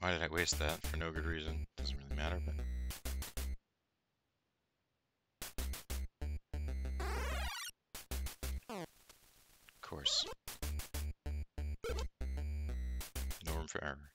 Why did I waste that for no good reason? Doesn't really matter, but... Of course. No room for error.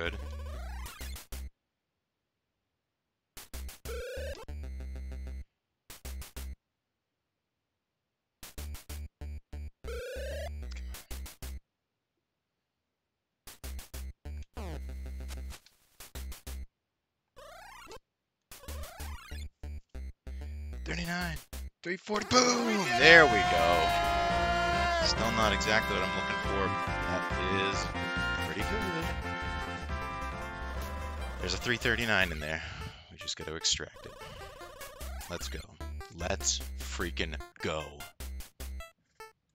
Good. Thirty-nine, three forty. Boom! There we go. Still not exactly what I'm looking for. That is pretty good. There's a 339 in there. We just got to extract it. Let's go. Let's freaking go.